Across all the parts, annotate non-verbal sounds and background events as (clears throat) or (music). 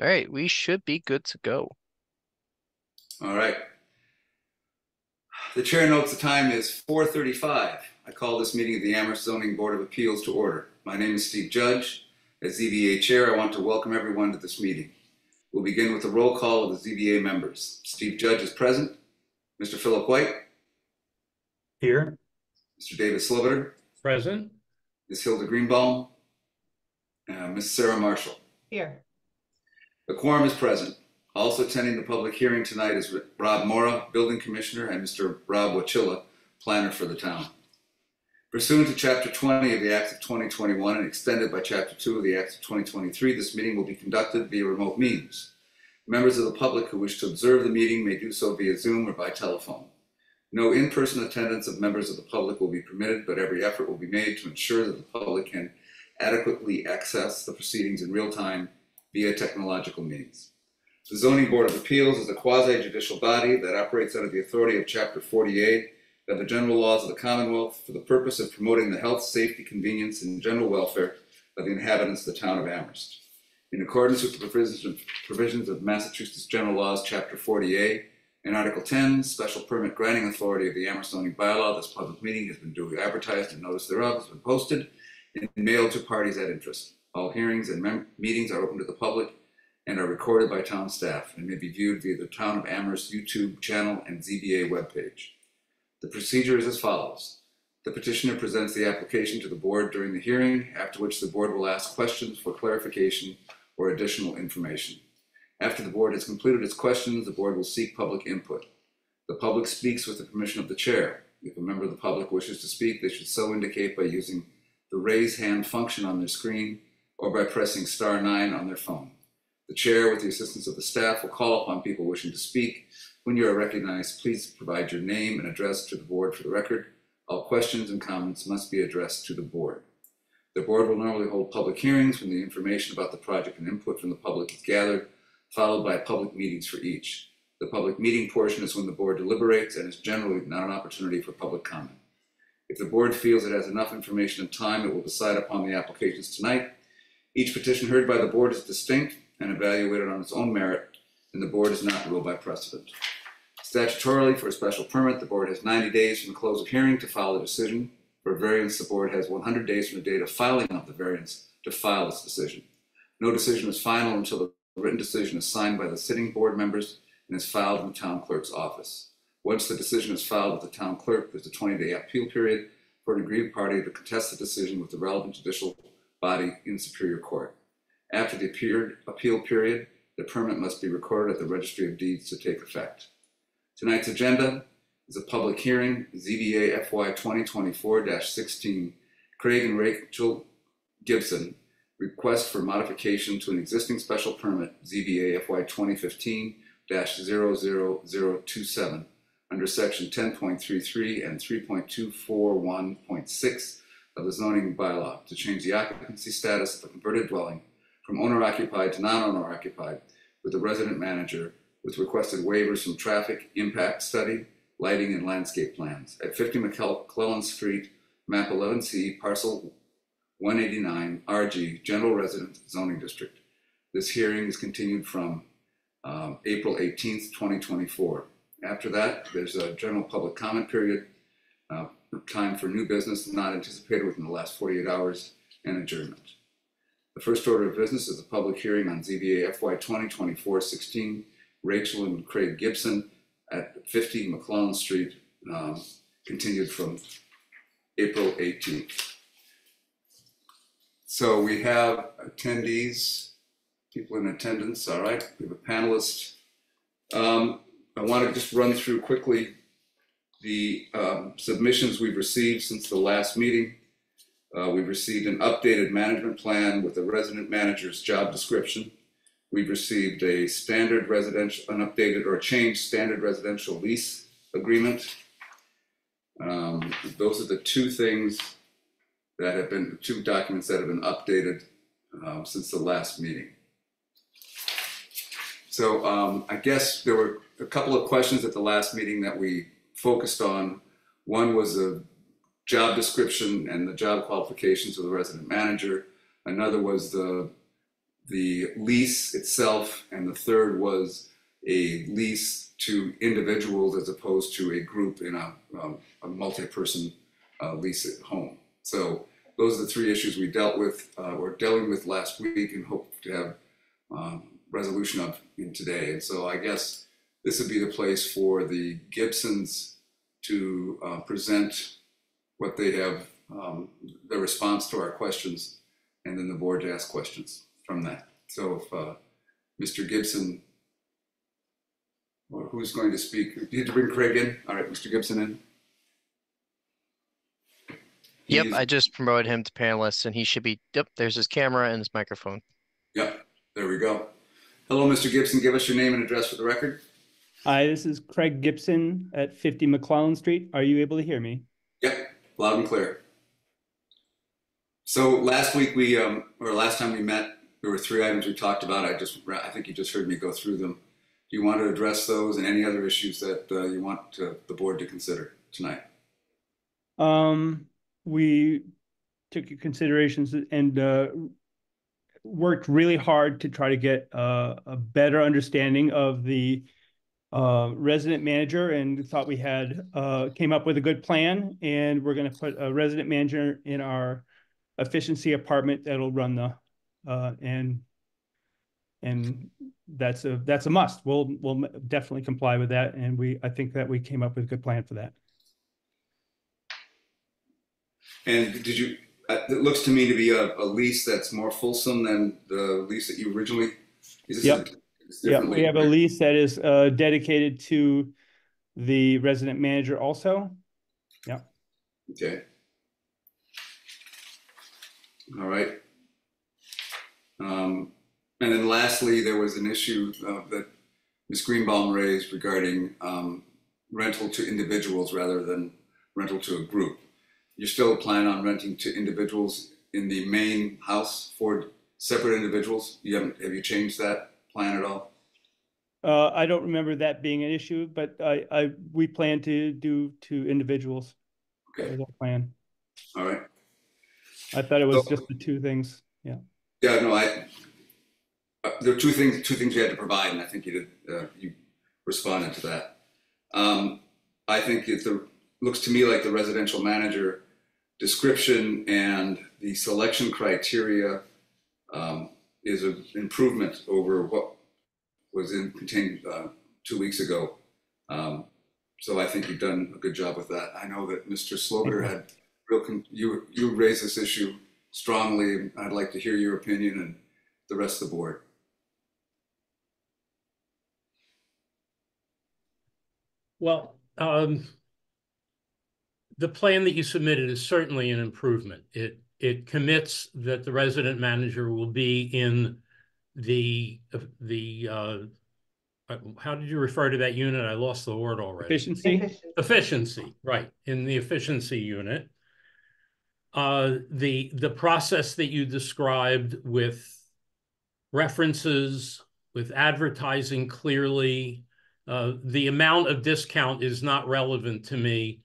All right, we should be good to go. All right. The chair notes the time is 4:35. I call this meeting of the Amherst Zoning Board of Appeals to order. My name is Steve Judge. As ZBA Chair, I want to welcome everyone to this meeting. We'll begin with a roll call of the ZBA members. Steve Judge is present. Mr. Philip White, Here. Mr. David Sloviter, Present. Ms. Hilda Greenbaum, uh, Ms. Sarah Marshall. Here. The quorum is present. Also attending the public hearing tonight is Rob Morra, Building Commissioner, and Mr. Rob Wachilla, Planner for the town. Pursuant to Chapter 20 of the Acts of 2021 and extended by Chapter 2 of the Acts of 2023, this meeting will be conducted via remote means. Members of the public who wish to observe the meeting may do so via Zoom or by telephone. No in-person attendance of members of the public will be permitted, but every effort will be made to ensure that the public can adequately access the proceedings in real time via technological means. The Zoning Board of Appeals is a quasi-judicial body that operates under the authority of Chapter 48 of the general laws of the Commonwealth for the purpose of promoting the health, safety, convenience, and general welfare of the inhabitants of the town of Amherst. In accordance with the provisions of, Massachusetts General Laws, Chapter 48, and Article 10, Special Permit Granting Authority of the Amherst zoning bylaw, this public meeting has been duly advertised and notice thereof has been posted and mailed to parties at interest. All hearings and mem- meetings are open to the public and are recorded by town staff and may be viewed via the Town of Amherst YouTube channel and ZBA webpage. The procedure is as follows. The petitioner presents the application to the board during the hearing, after which the board will ask questions for clarification or additional information. After the board has completed its questions, the board will seek public input. The public speaks with the permission of the chair. If a member of the public wishes to speak, they should so indicate by using the raise hand function on their screen or by pressing star nine on their phone. The chair, with the assistance of the staff, will call upon people wishing to speak. When you are recognized, please provide your name and address to the board for the record. All questions and comments must be addressed to the board. The board will normally hold public hearings when the information about the project and input from the public is gathered, followed by public meetings for each. The public meeting portion is when the board deliberates and is generally not an opportunity for public comment. If the board feels it has enough information and time, it will decide upon the applications tonight. Each petition heard by the board is distinct and evaluated on its own merit, and the board is not ruled by precedent. Statutorily, for a special permit, the board has 90 days from the close of hearing to file a decision. For a variance, the board has 100 days from the date of filing of the variance to file its decision. No decision is final until the written decision is signed by the sitting board members and is filed in the town clerk's office. Once the decision is filed with the town clerk, there's a 20-day appeal period for an aggrieved party to contest the decision with the relevant judicial body in Superior Court. After the appeal period, the permit must be recorded at the Registry of Deeds to take effect. Tonight's agenda is a public hearing, ZBA FY 2024-16, Craig and Rachel Gibson, request for modification to an existing special permit, ZBA FY 2015-00027, under section 10.33 and 3.241.6 of the zoning bylaw to change the occupancy status of a converted dwelling from owner occupied to non-owner occupied with the resident manager with requested waivers from traffic impact study, lighting and landscape plans at 50 McClellan Street, map 11C, parcel 189, RG, General Residence Zoning District. This hearing is continued from um, April 18th, 2024. After that, there's a general public comment period, uh, time for new business not anticipated within the last 48 hours, and adjournment. The first order of business is a public hearing on ZBA FY 2024-16, Rachel and Craig Gibson at 50 McClellan Street, um, continued from April 18th. So we have attendees, people in attendance, all right? We have a panelist. Um, I want to just run through quickly the um, submissions we've received since the last meeting. Uh, we've received an updated management plan with the resident manager's job description. We've received a standard residential, an updated or changed standard residential lease agreement. Um, those are the two things that have been, two documents that have been updated um, since the last meeting. So um, I guess there were a couple of questions at the last meeting that we focused on. One was a job description and the job qualifications of the resident manager. Another was the the lease itself, and the third was a lease to individuals as opposed to a group in a, um, a multi-person uh, lease at home. So those are the three issues we dealt with, uh, or dealing with last week, and hope to have um, resolution of in today. And so I guess this would be the place for the Gibsons to uh, present what they have, um, their response to our questions, and then the board to ask questions from that. So if uh, Mr. Gibson, or who's going to speak? Do You need to bring Craig in. All right, Mr. Gibson in. Yep, He's- I just promoted him to panelist and he should be, yep, there's his camera and his microphone. Yep, there we go. Hello, Mr. Gibson. Give us your name and address for the record. Hi, this is Craig Gibson at 50 McClellan Street. Are you able to hear me? Yep, loud and clear. So last week we, um, or last time we met, there were three items we talked about. I just, I think you just heard me go through them. Do you want to address those and any other issues that uh, you want to, the board to consider tonight? Um, we took your considerations and uh, worked really hard to try to get uh, a better understanding of the uh, resident manager and thought we had uh, came up with a good plan. And we're going to put a resident manager in our efficiency apartment that'll run the uh, and and that's a that's a must. We'll we'll definitely comply with that, and we I think that we came up with a good plan for that. And did you, uh, it looks to me to be a, a lease that's more fulsome than the lease that you originally? is this a- Yep. it's Yeah, we have a lease that is uh dedicated to the resident manager also. Yeah. Okay. All right. Um, and then lastly, there was an issue uh, that Ms. Greenbaum raised regarding um, rental to individuals rather than rental to a group. You still plan on renting to individuals in the main house for separate individuals? You haven't, have you changed that plan at all? Uh, I don't remember that being an issue, but I I we plan to do to individuals. That Okay, was our plan. all right. I thought it was So- just the two things. Yeah. Yeah, no, I, uh, there are two things, two things you had to provide, and I think you did, uh, you responded to that. Um, I think it the, looks to me like the residential manager description and the selection criteria um, is an improvement over what was in contained uh, two weeks ago. Um, so I think you've done a good job with that. I know that Mr. Slover had real, you, you raised this issue strongly. and I'd like to hear your opinion and the rest of the board. Well, um, the plan that you submitted is certainly an improvement. It, it commits that the resident manager will be in the, the, uh, uh, how did you refer to that unit? I lost the word already. Efficiency. Efficiency, right, in the efficiency unit. Uh, the, the process that you described with references, with advertising clearly, uh, the amount of discount is not relevant to me,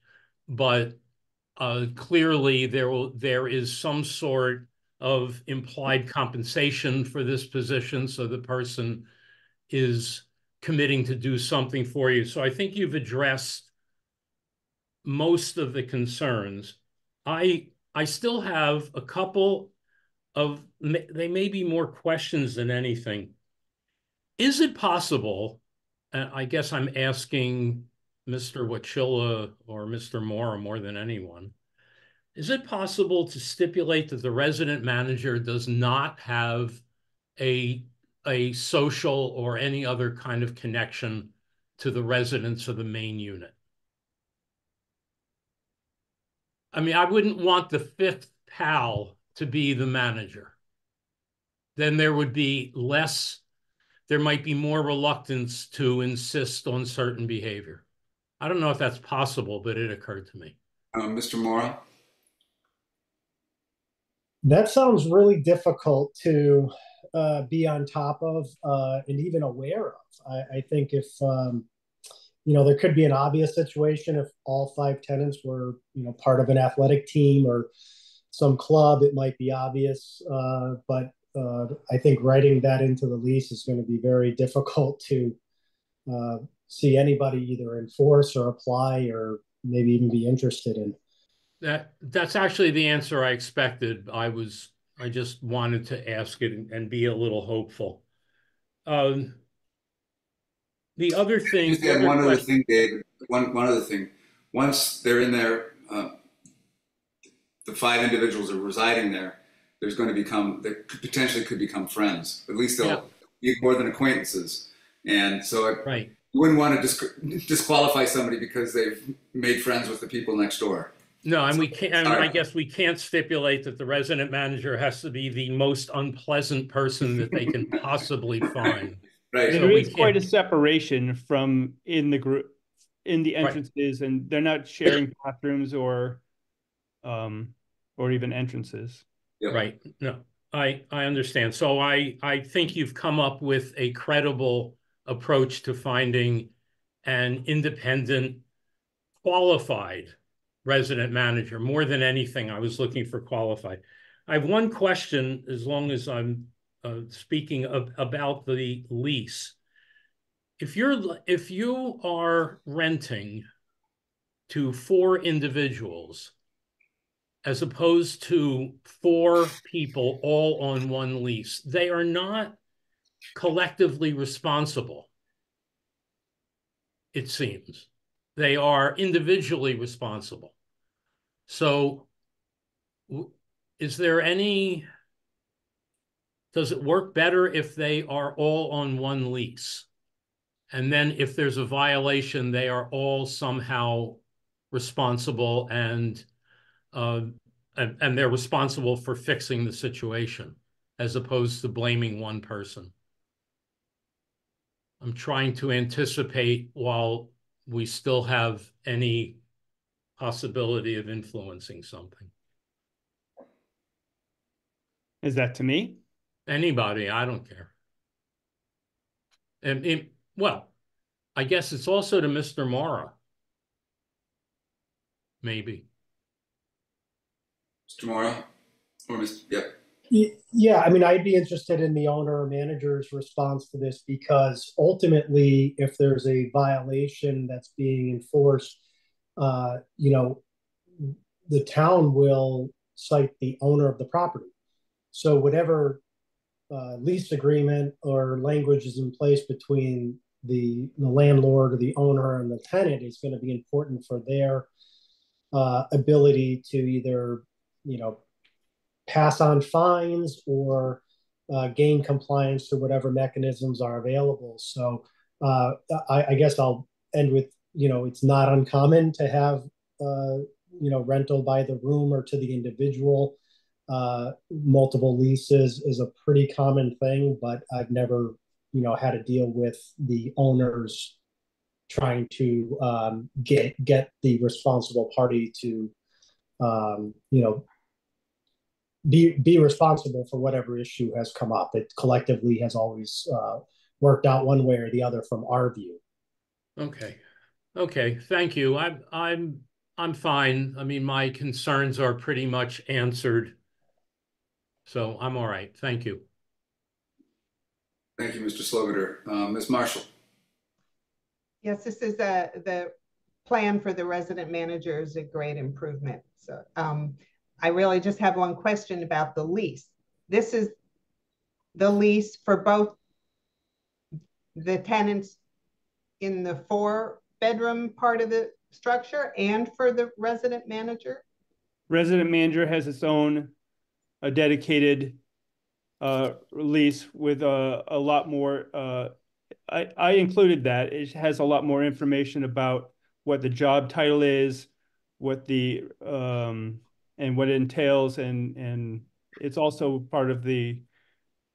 but uh, clearly there will, there is some sort of implied compensation for this position, so the person is committing to do something for you. So I think you've addressed most of the concerns. I I still have a couple of they may be more questions than anything. Is it possible? And I guess I'm asking Mr. Wachilla or Mr. Morra more than anyone. Is it possible to stipulate that the resident manager does not have a a social or any other kind of connection to the residents of the main unit. I mean, I wouldn't want the fifth pal to be the manager. Then there would be less, there might be more reluctance to insist on certain behavior. I don't know if that's possible, but it occurred to me. Um, Mr. Morra? That sounds really difficult to uh, be on top of uh, and even aware of. I, I think if um, you know, there could be an obvious situation if all five tenants were you know part of an athletic team or some club. It might be obvious, uh, but uh, I think writing that into the lease is going to be very difficult to uh, see anybody either enforce or apply or maybe even be interested in. That, that's actually the answer I expected. I was, I just wanted to ask it and, and be a little hopeful. Um, the other thing. Just add one other thing, David, one, one other thing. Once they're in there, uh, the five individuals are residing there, there's going to become, they could potentially could become friends. At least they'll be more than acquaintances. And so it, Right. You wouldn't want to disc- disqualify somebody because they've made friends with the people next door. No, and we can't, and I guess we can't stipulate that the resident manager has to be the most unpleasant person that they can possibly (laughs) find. Right. So There we is quite a separation from in the group, in the Right. entrances, and they're not sharing (coughs) bathrooms or, um, or even entrances. Yep. Right, no, I, I understand. So I, I think you've come up with a credible approach to finding an independent, qualified resident manager. More than anything, I was looking for qualified. I have one question, as long as I'm uh, speaking of, about the lease. If you're, if you are renting to four individuals, as opposed to four people all on one lease. They are not collectively responsible. It seems they are individually responsible. So, is there any? Does it work better if they are all on one lease? And then if there's a violation, they are all somehow responsible and uh, and, and they're responsible for fixing the situation as opposed to blaming one person. I'm trying to anticipate while we still have any possibility of influencing something. Is that to me? Anybody, I don't care. And it, well, I guess it's also to Mr. Morra. Maybe. Mr. Morra? Or Mr. Yep. Yeah, I mean, I'd be interested in the owner or manager's response to this because ultimately, if there's a violation that's being enforced, uh, you know, the town will cite the owner of the property. So whatever uh, lease agreement or language is in place between the, the landlord or the owner and the tenant is going to be important for their uh, ability to either, you know, pass on fines or uh, gain compliance to whatever mechanisms are available. So uh, I, I guess I'll end with, you know, it's not uncommon to have, uh, you know, rental by the room or to the individual. Uh, multiple leases is a pretty common thing, but I've never, you know, had to deal with the owners trying to um, get get the responsible party to, um, you know, be be responsible for whatever issue has come up. It collectively has always uh, worked out one way or the other from our view. Okay. Okay, thank you. I'm I'm I'm fine. I mean, my concerns are pretty much answered. So I'm all right. Thank you. Thank you, Mr. Sloviter. Uh, Ms. Marshall? Yes, this is a, the plan for the resident manager is a great improvement. So, um, I really just have one question about the lease. This is the lease for both the tenants in the four-bedroom part of the structure and for the resident manager? Resident manager has its own, a dedicated uh, lease with a, a lot more, uh, I, I included that. It has a lot more information about what the job title is, what the, um, and what it entails, and, and it's also part of the,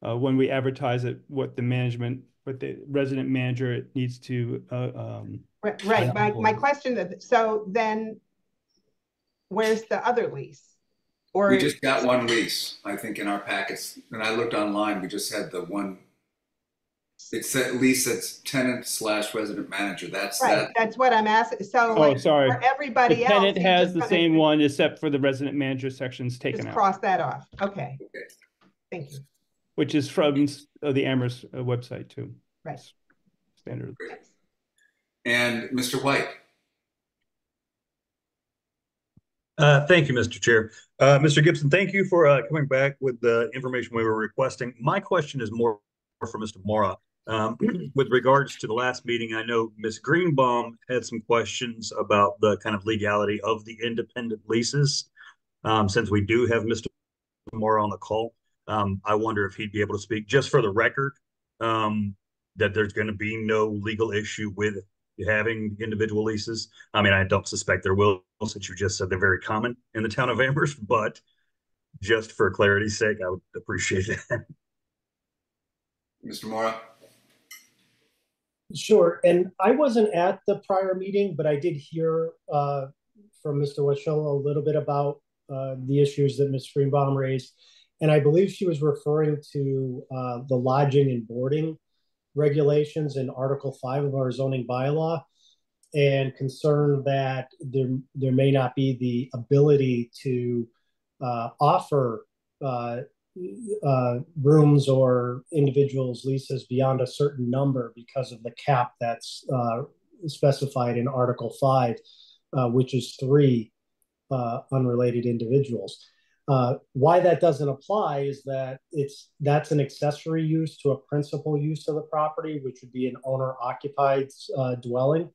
uh, when we advertise it, what the management, what the resident manager it needs to, uh, um, Right, right. My, my question, is, so then where's the other lease? Or, We just got one lease, I think, in our packets. And I looked online, we just had the one. It at least it's tenant slash resident manager. That's right, that. that's what I'm asking. So oh, like sorry. for everybody The else. tenant you're has just the gonna same one except for the resident manager sections taken Just out. cross that off. Okay. Okay. Thank you. which is from uh, the Amherst uh, website too. Right. Standard. And Mr. White, Uh, thank you, Mr. Chair. Uh, Mr. Gibson, thank you for uh, coming back with the information we were requesting. My question is more for Mr. Morra. Um, (clears throat) with regards to the last meeting, I know Ms. Greenbaum had some questions about the kind of legality of the independent leases. Um, since we do have Mr. Morra on the call, um, I wonder if he'd be able to speak just for the record um, that there's going to be no legal issue with having individual leases. I mean, I don't suspect there will, since you just said they're very common in the town of Amherst, but just for clarity's sake, I would appreciate that. Mr. Morra? Sure, and I wasn't at the prior meeting, but I did hear uh, from Mr. Wachilla a little bit about uh, the issues that Ms. Greenbaum raised. And I believe she was referring to uh, the lodging and boarding regulations in Article 5 of our zoning bylaw and concern that there, there may not be the ability to uh, offer uh, rooms or individuals' leases beyond a certain number because of the cap that's uh, specified in Article 5, uh, which is three uh, unrelated individuals. Uh, why that doesn't apply is that it's that's an accessory use to a principal use of the property, which would be an owner occupied uh, dwelling.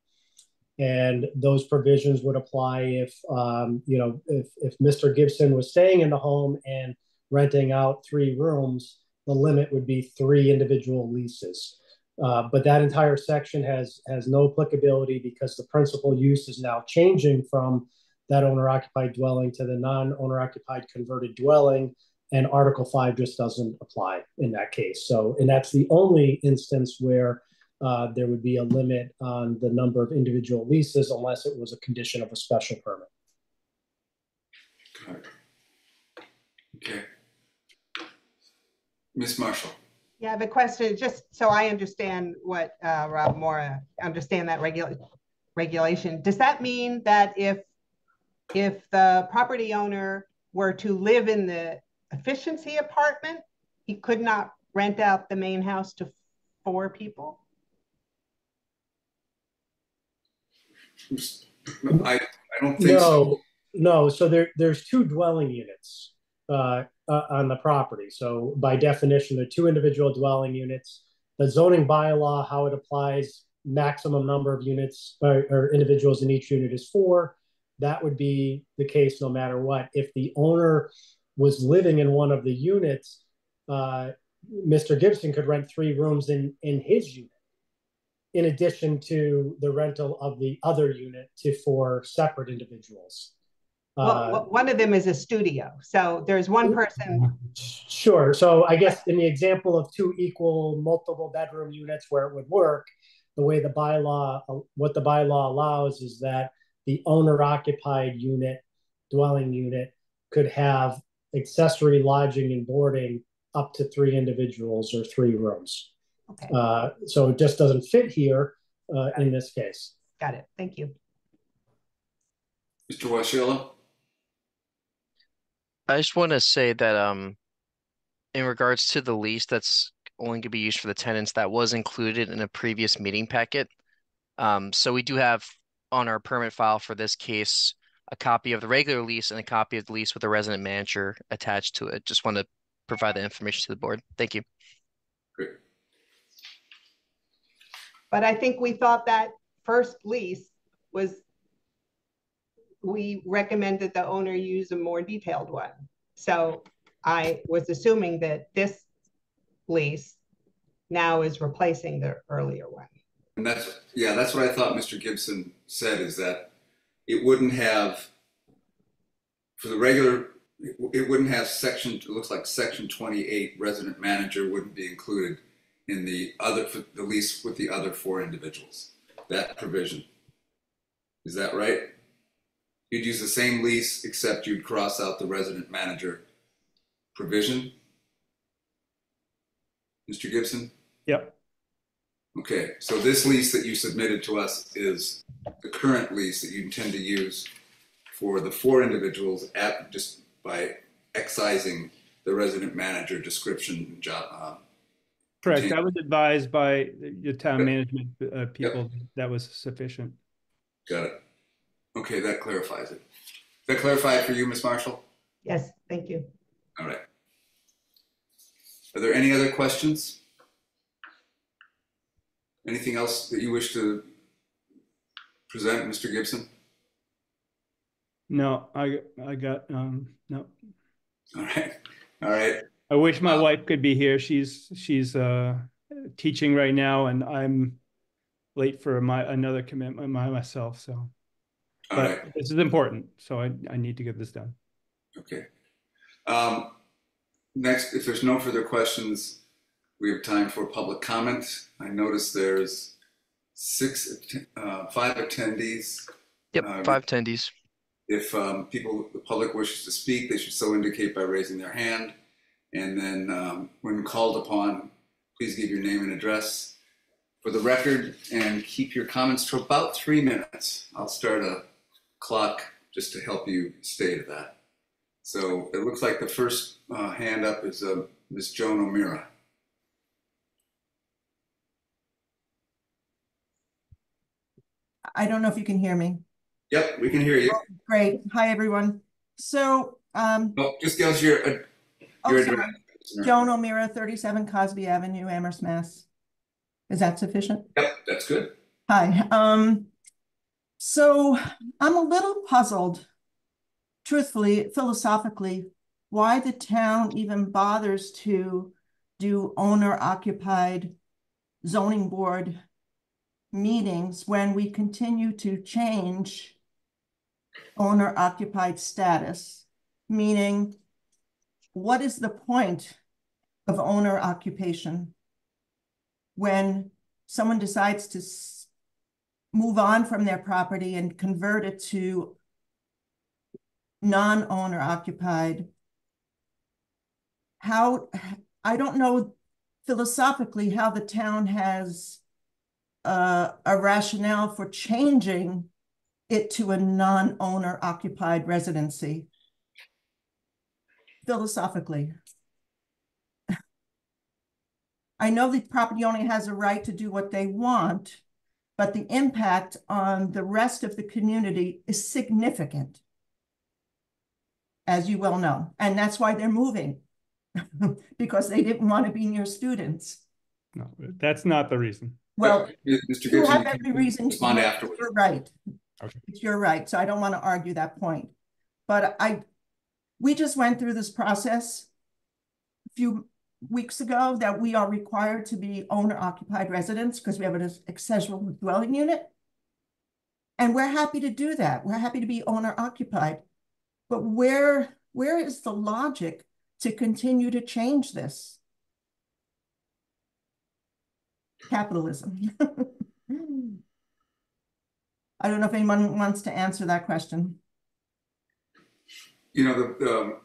And those provisions would apply if, um, you know, if, if Mr. Gibson was staying in the home and renting out three rooms, the limit would be three individual leases. Uh, but that entire section has has no applicability because the principal use is now changing from that owner occupied dwelling to the non owner occupied converted dwelling. And Article 5 just doesn't apply in that case. So, and that's the only instance where uh, there would be a limit on the number of individual leases unless it was a condition of a special permit. It. Okay. Ms. Marshall? Yeah, I have a question, just so I understand what uh, Rob Morra, understand that regula- regulation. Does that mean that if if the property owner were to live in the efficiency apartment, he could not rent out the main house to four people? I, I don't think so. No, no. So there, there's two dwelling units uh, uh, on the property. So by definition, there are two individual dwelling units. The zoning bylaw, how it applies, maximum number of units or, or individuals in each unit is four. That would be the case no matter what. If the owner was living in one of the units, uh, Mr. Gibson could rent three rooms in in his unit, in addition to the rental of the other unit to four separate individuals. Well, Uh, w- one of them is a studio. So there's one person, Sure. So I guess in the example of two equal multiple bedroom units where it would work, the way the bylaw, what the bylaw allows is that the owner occupied unit, dwelling unit could have accessory lodging and boarding up to three individuals or three rooms. okay, Uh, so it just doesn't fit here uh, in this case. got it. Thank you. Mr. Wachilla? I just want to say that um, in regards to the lease that's only going to be used for the tenants, that was included in a previous meeting packet. Um, so we do have on our permit file for this case a copy of the regular lease and a copy of the lease with the resident manager attached to it. Just want to provide that information to the board. Thank you. Great. But I think we thought that first lease was, we recommended the owner use a more detailed one. So I was assuming that this lease now is replacing the earlier one. And that's, yeah, that's what I thought Mr. Gibson said is that it wouldn't have, for the regular, it it wouldn't have section, it looks like section 28 resident manager wouldn't be included in the other, for the lease with the other four individuals, that provision. Is that right? You'd use the same lease, except you'd cross out the resident manager provision? Mr. Gibson? Yep. Okay, so this lease that you submitted to us is the current lease that you intend to use for the four individuals at, just by excising the resident manager description job. Uh, Correct. That was advised by the the town management uh, people. That was sufficient. got it. Okay, that clarifies it. Does that clarify it for you, Ms. Marshall? Yes, thank you. All right. Are there any other questions? Anything else that you wish to present, Mr. Gibson? No, I I got um no. All right, all right, I wish my wife could be here. She's she's uh teaching right now, and I'm late for my another commitment my myself. So, all but right, this is important, so I I need to get this done. okay. Um, next, if there's no further questions, we have time for public comment. I notice there's six, uh, five attendees. Yep, Um, five attendees. If um, people, the public wishes to speak, they should so indicate by raising their hand. And then um, when called upon, please give your name and address for the record and keep your comments to about three minutes. I'll start a clock just to help you stay to that. So it looks like the first uh, hand up is uh, Ms. Joan O'Meara. I don't know if you can hear me. Yep, we can hear you. Great. Hi, everyone. So, um, Oh, just give us your, uh, oh, your sorry. Joan O'Meara, 37 Cosby Avenue, Amherst, Mass. Is that sufficient? Yep, that's good. Hi. Um, so I'm a little puzzled, truthfully, philosophically, why the town even bothers to do owner occupied zoning board meetings when we continue to change owner occupied status, meaning what is the point of owner occupation when someone decides to move on from their property and convert it to non-owner occupied? How, I don't know philosophically how the town has uh, a rationale for changing it to a non-owner occupied residency philosophically. I know the property owner has a right to do what they want, but the impact on the rest of the community is significant. As you well know, and that's why they're moving. (laughs) Because they didn't want to be near students. No, that's not the reason. Well, Mr. you have you every can reason. to respond afterwards. You're right. Okay. It's your right, so I don't want to argue that point. But I, we just went through this process a few weeks ago that we are required to be owner occupied residents because we have an accessory dwelling unit. And we're happy to do that. We're happy to be owner occupied. But where, where is the logic to continue to change this? Capitalism. (laughs) I don't know if anyone wants to answer that question. You know, the, the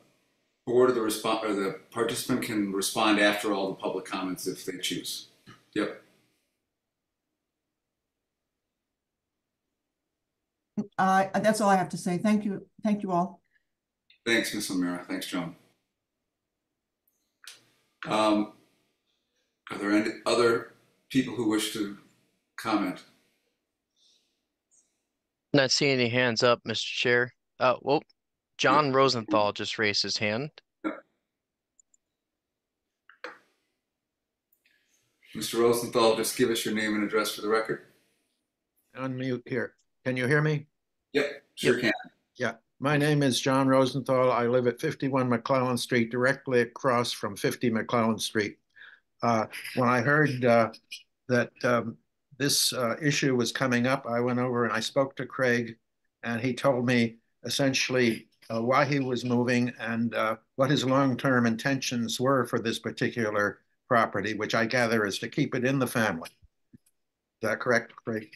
or the respond, or the participant can respond after all the public comments if they choose. Yep, Uh, that's all I have to say. Thank you. Thank you all. thanks, Ms. O'Meara, thanks, Joan. Um, are there any other people who wish to comment? Not seeing any hands up, Mr. Chair. Oh, well, John Rosenthal just raised his hand. Mr. Rosenthal, just give us your name and address for the record. Unmute here. Can you hear me? Yep, sure can. Yeah. My name is John Rosenthal. I live at 51 McClellan Street, directly across from 50 McClellan Street. Uh, When I heard uh, that um, this uh, issue was coming up, I went over and I spoke to Craig, and he told me essentially uh, why he was moving and uh, what his long-term intentions were for this particular property, which I gather is to keep it in the family. Is that correct, Craig?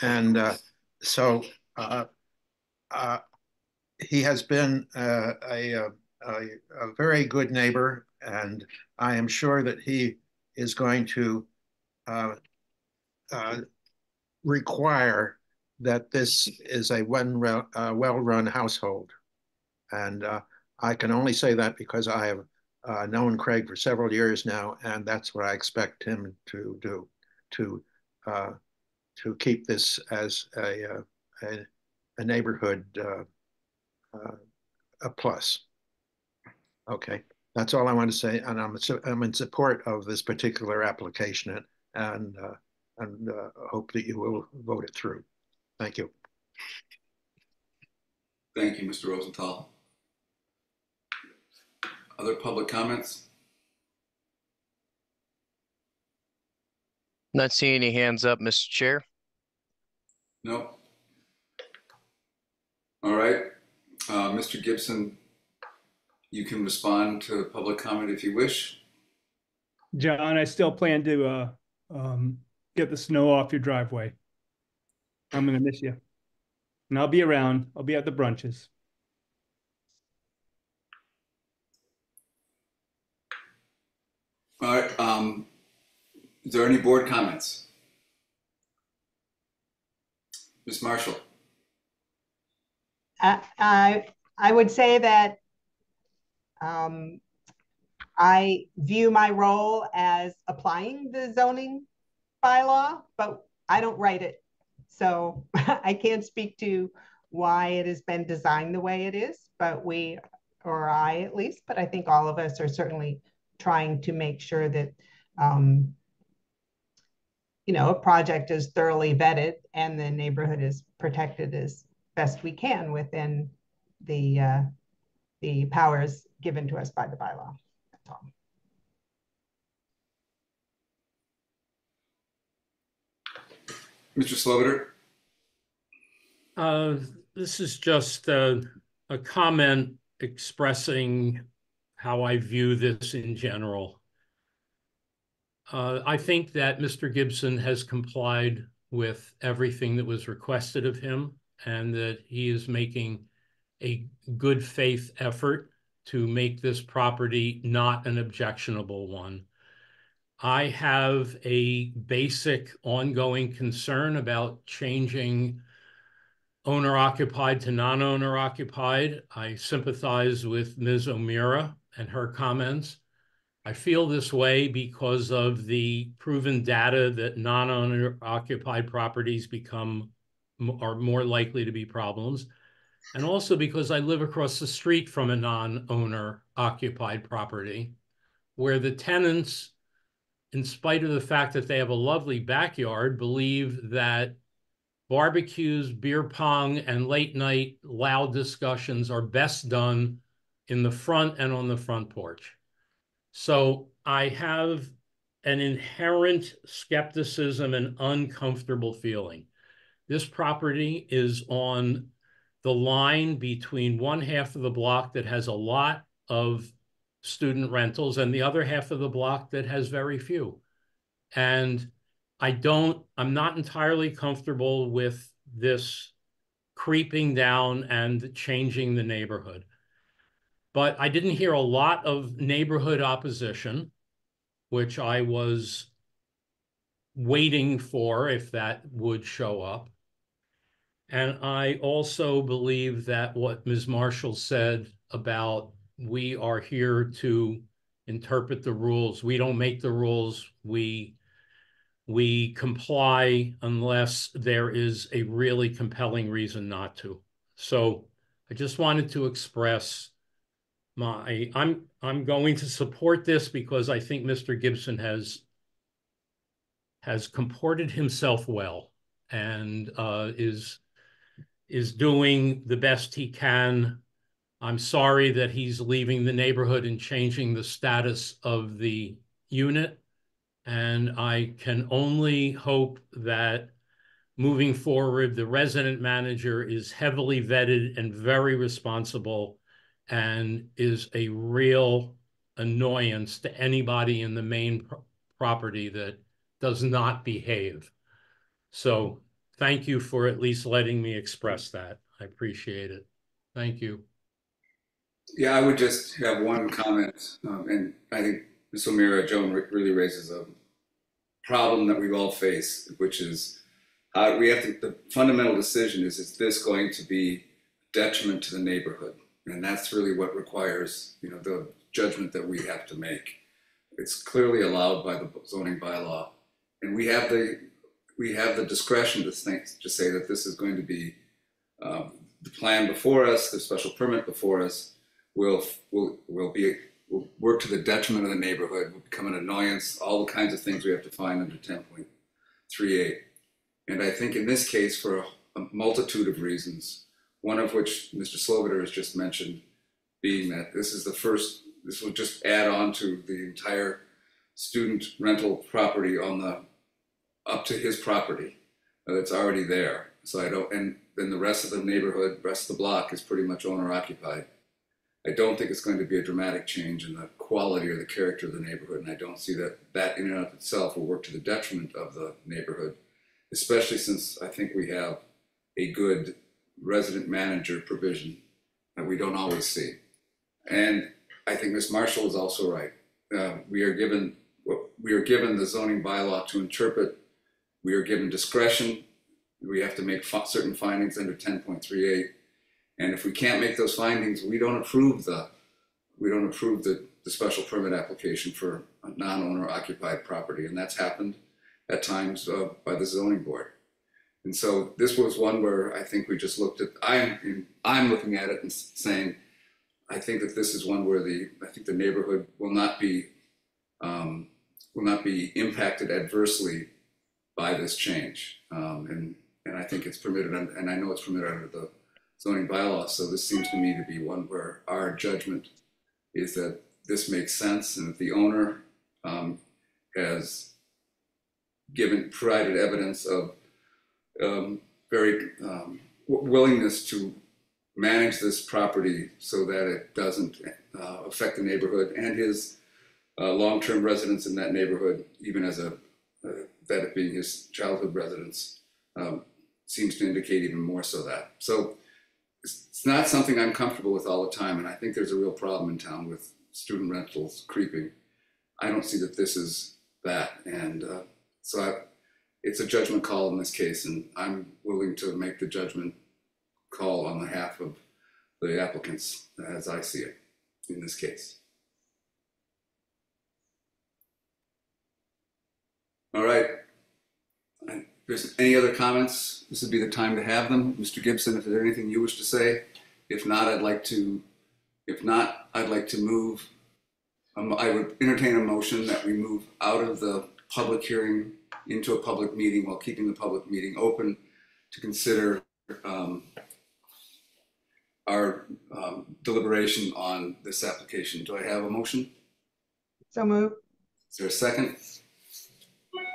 And uh, so uh, uh, he has been uh, a, a, a very good neighbor, and I am sure that he is going to require that this is a one uh, well-run household. And uh, I can only say that because I have uh, known Craig for several years now, and that's what I expect him to do, to uh, to keep this as a uh, a, a neighborhood uh, uh, a plus. Okay, that's all I want to say, and I'm I'm in support of this particular application, and and hope that you will vote it through. Thank you. Thank you, Mr. Rosenthal. Other public comments? Not seeing any hands up, Mr. Chair. No. All right, uh, Mr. Gibson, you can respond to public comment if you wish. John, I still plan to uh, um, get the snow off your driveway. I'm gonna miss you. And I'll be around. I'll be at the brunches. All right, um, is there any board comments? Ms. Marshall? I, I, I would say that um, I view my role as applying the zoning bylaw, but I don't write it. So (laughs) I can't speak to why it has been designed the way it is, but we, or I at least, but I think all of us are certainly trying to make sure that um, you know a project is thoroughly vetted and the neighborhood is protected as best we can within the uh, the powers given to us by the bylaw. That's all. Mr. Sloviter? Uh, this is just a, a comment expressing how I view this in general. Uh, I think that Mr. Gibson has complied with everything that was requested of him and that he is making a good faith effort to make this property not an objectionable one. I have a basic ongoing concern about changing owner occupied to non owner occupied. I sympathize with Ms. O'Meara and her comments. I feel this way because of the proven data that non-owner occupied properties become are more likely to be problems. And also because I live across the street from a non-owner occupied property where the tenants, in spite of the fact that they have a lovely backyard, believe that barbecues, beer pong, and late night loud discussions are best done in the front and on the front porch. So I have an inherent skepticism and uncomfortable feeling. This property is on the line between one half of the block that has a lot of student rentals and the other half of the block that has very few. And I don't, I'm not entirely comfortable with this creeping down and changing the neighborhood but I didn't hear a lot of neighborhood opposition, which I was waiting for if that would show up. And I also believe that what Ms. Marshall said about we are here to interpret the rules. We don't make the rules. We we comply unless there is a really compelling reason not to. So I just wanted to express my I'm I'm going to support this because I think Mr. Gibson has has comported himself well and uh, is is doing the best he can. I'm sorry that he's leaving the neighborhood and changing the status of the unit. And I can only hope that moving forward, the resident manager is heavily vetted and very responsible and is a real annoyance to anybody in the main pro property that does not behave. So thank you for at least letting me express that. I appreciate it. Thank you. Yeah, I would just have one comment, um, and I think Ms. O'Meara Joan really raises a problem that we all face, which is uh, we have to, the fundamental decision is, is this going to be detriment to the neighborhood? And that's really what requires you know the judgment that we have to make. It's clearly allowed by the zoning bylaw, and we have the we have the discretion to think to say that this is going to be um, the plan before us, the special permit before us will will will be will work to the detriment of the neighborhood, will become an annoyance, all the kinds of things we have to find under 10.38. And I think in this case, for a multitude of reasons, one of which Mr. Sloviter has just mentioned, being that this is the first, this will just add on to the entire student rental property on the, up to his property that's already there. So I don't, and then the rest of the neighborhood, rest of the block is pretty much owner occupied. I don't think it's going to be a dramatic change in the quality or the character of the neighborhood, and I don't see that that in and of itself will work to the detriment of the neighborhood, especially since I think we have a good resident manager provision that we don't always see. And I think Ms. Marshall is also right. Uh, we are given we are given the zoning bylaw to interpret. We are given discretion. We have to make certain findings under 10.38 and if we can't make those findings, we don't approve the, we don't approve the, the special permit application for a non-owner occupied property. And that's happened at times uh, by the zoning board. And so this was one where I think we just looked at, I'm, I'm looking at it and saying, I think that this is one where the, I think the neighborhood will not be, um, will not be impacted adversely by this change. Um, and, and I think it's permitted, and I know it's permitted under the zoning bylaw. So this seems to me to be one where our judgment is that this makes sense and that the owner um, has given, provided evidence of um, very um, willingness to manage this property so that it doesn't uh, affect the neighborhood and his uh, long-term residence in that neighborhood, even as a uh, that it being his childhood residence, um, seems to indicate even more so that. So it's not something I'm comfortable with all the time, and I think there's a real problem in town with student rentals creeping. I don't see that this is that, and uh, so I, it's a judgment call in this case, and I'm willing to make the judgment call on behalf of the applicants as I see it in this case. All right, If there's any other comments, this would be the time to have them. Mr. Gibson, if there's anything you wish to say, if not, I'd like to, if not, I'd like to move, um, I would entertain a motion that we move out of the public hearing into a public meeting while keeping the public meeting open to consider um, our um, deliberation on this application. Do I have a motion? So move. Is there a second?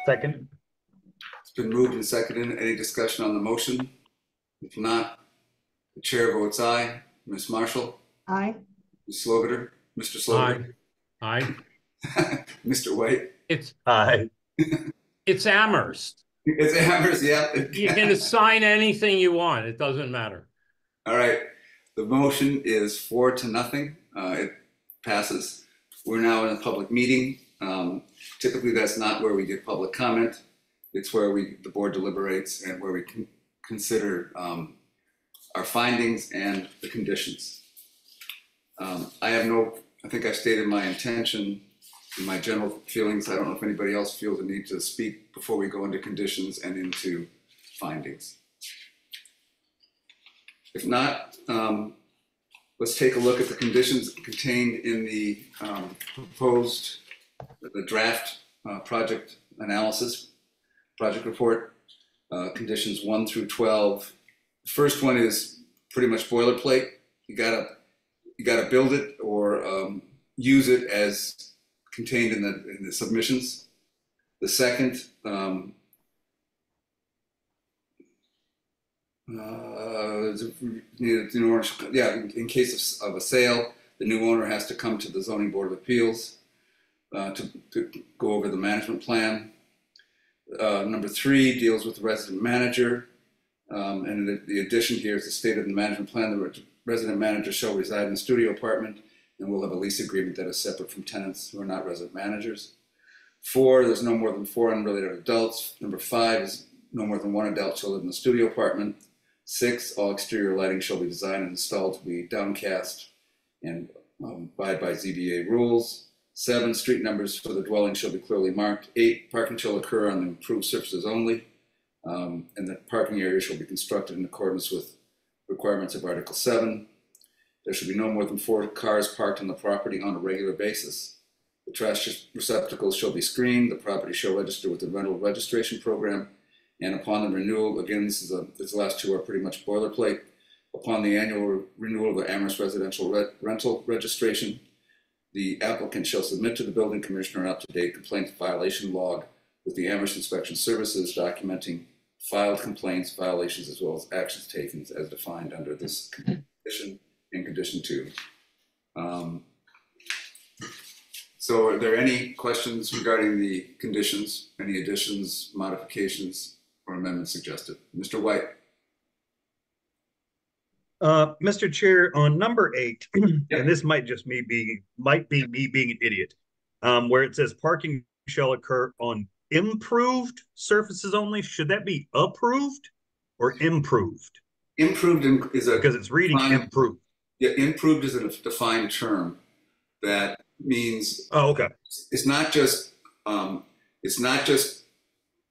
Second. It's been moved and seconded. Any discussion on the motion? If not, the chair votes aye. Ms. Marshall? Aye. Ms. Sloviter? Mr. Sloviter? Aye. (laughs) Mr. White? It's, Aye. (laughs) it's Amherst. It's Amherst, yeah. (laughs) You can assign anything you want. It doesn't matter. All right. The motion is four to nothing. Uh, it passes. We're now in a public meeting. Um, typically, that's not where we get public comment. It's where we, the board deliberates and where we can consider um, our findings and the conditions. Um, I have no, I think I've stated my intention my general feelings. I don't know if anybody else feels the need to speak before we go into conditions and into findings. If not, um, let's take a look at the conditions contained in the um, proposed, the draft uh, project analysis project report, uh, conditions one through 12. The first one is pretty much boilerplate. You gotta, you gotta build it or um, use it as contained in the, in the submissions. The second, um, uh, yeah, in case of, of, a sale, the new owner has to come to the zoning board of appeals uh, to, to go over the management plan. Uh, number three deals with the resident manager. Um, and the, the, addition here is the state of the management plan. The resident manager shall reside in the studio apartment and we'll have a lease agreement that is separate from tenants who are not resident managers. Four, there's no more than four unrelated adults. Number five is no more than one adult shall live in the studio apartment. Six, all exterior lighting shall be designed and installed to be downcast and um, abide by ZBA rules. Seven, street numbers for the dwelling shall be clearly marked. Eight, parking shall occur on the improved surfaces only. Um, and the parking area shall be constructed in accordance with requirements of Article seven. There should be no more than four cars parked on the property on a regular basis. The trash receptacles shall be screened. The property shall register with the rental registration program. And upon the renewal, again, this is a, these last two are pretty much boilerplate. Upon the annual renewal of the Amherst residential re- rental registration, the applicant shall submit to the building commissioner an up-to-date complaint violation log with the Amherst Inspection Services documenting filed complaints, violations, as well as actions taken as defined under this condition in condition two. Um, so are there any questions regarding the conditions, any additions, modifications, or amendments suggested? Mr. White? Uh, Mr. Chair, on number eight, (clears throat) and this might just me being, might be me being an idiot, um, where it says parking shall occur on improved surfaces only, should that be approved or improved? Improved is a, Because it's reading improved. Yeah, improved is a defined term that means Oh, okay. it's not just um, it's not just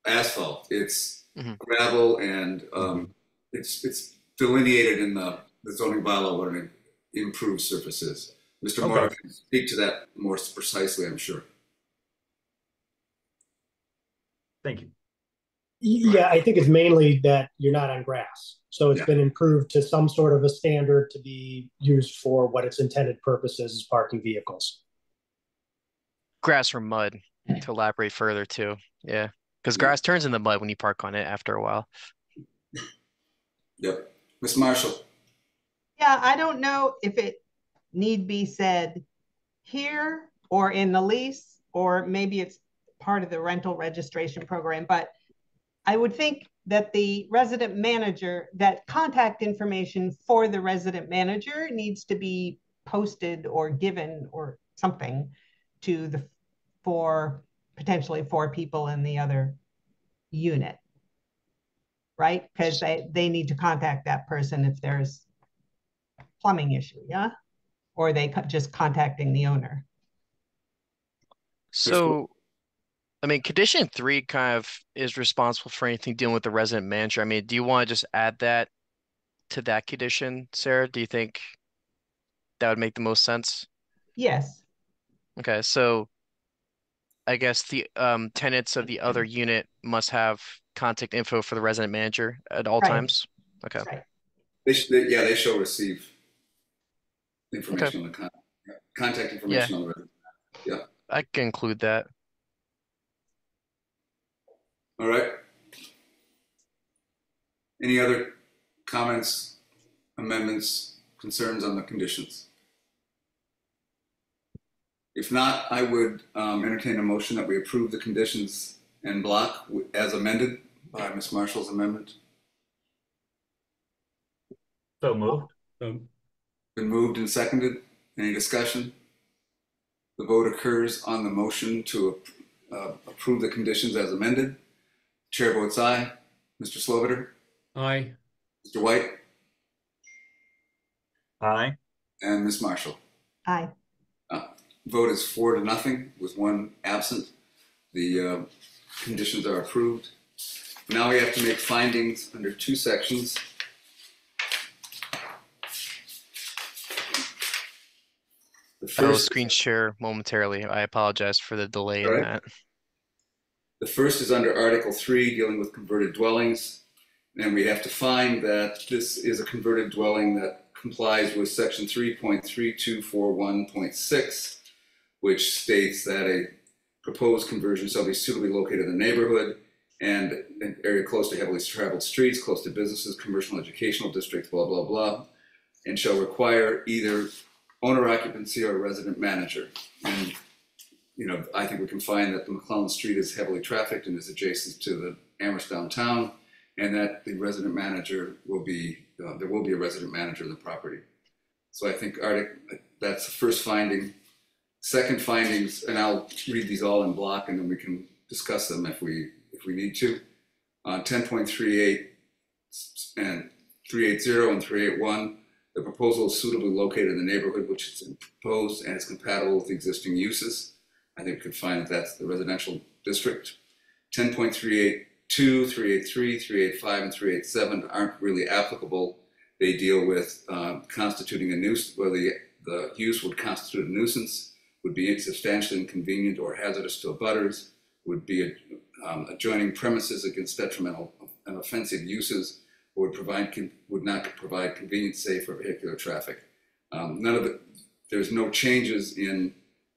asphalt. It's Mhm. gravel and um, it's it's delineated in the, the zoning bylaw what an improved surface is. Mr. Okay. Moore can speak to that more precisely, I'm sure. Thank you. Yeah, I think it's mainly that you're not on grass. So it's Yeah. been improved to some sort of a standard to be used for what its intended purpose is, is parking vehicles. Grass or mud to elaborate further too. Yeah. Because Yeah. grass turns into mud when you park on it after a while. Yep. Ms. Marshall. Yeah, I don't know if it need be said here or in the lease, or maybe it's part of the rental registration program, but I would think that the resident manager, that contact information for the resident manager needs to be posted or given or something to the, for potentially four people in the other unit. Right? Because they, they need to contact that person if there's plumbing issue, yeah? Or they just contacting the owner? So, I mean, condition three kind of is responsible for anything dealing with the resident manager. I mean, do you want to just add that to that condition, Sarah? Do you think that would make the most sense? Yes, Okay, so I guess the um tenants of the other unit must have contact info for the resident manager at all Right. times. Okay. right. They, sh- they, yeah, they shall receive information on the con- contact information on the resident. Yeah. I can include that. All right. Any other comments, amendments, concerns on the conditions? If not, I would um, entertain a motion that we approve the conditions en block as amended by Ms. Marshall's amendment. So moved. Um, Been moved and seconded. Any discussion? The vote occurs on the motion to uh, approve the conditions as amended. Chair votes aye. Mr. Sloviter, Aye. Mr. White, Aye. and Ms. Marshall. Aye. Vote is four to nothing with one absent. The uh, conditions are approved. Now we have to make findings under two sections. The I will first, screen share momentarily. I apologize for the delay in Alright. that. The first is under Article 3, dealing with converted dwellings. And we have to find that this is a converted dwelling that complies with Section 3.3241.6, which states that a proposed conversion shall be suitably located in the neighborhood and an area close to heavily traveled streets, close to businesses, commercial educational districts, blah, blah, blah, and shall require either owner occupancy or resident manager. And, you know, I think we can find that the McClellan Street is heavily trafficked and is adjacent to the Amherst downtown, and that the resident manager will be, uh, there will be a resident manager of the property. So I think Arctic, that's the first finding. Second findings, and I'll read these all in block and then we can discuss them if we, if we need to. Uh, point three eight and three eight zero and three eight one The proposal is suitably located in the neighborhood which is proposed and is compatible with existing uses. I think we could find that that's the residential district. 10.382, 383, 385, and 387 aren't really applicable. They deal with uh, constituting a nuisance, where the, the use would constitute a nuisance, would be substantially inconvenient or hazardous to abutters, would be um, adjoining premises against detrimental and offensive uses, would provide would not provide convenient, safe, or vehicular traffic. Um, none of the there's no changes in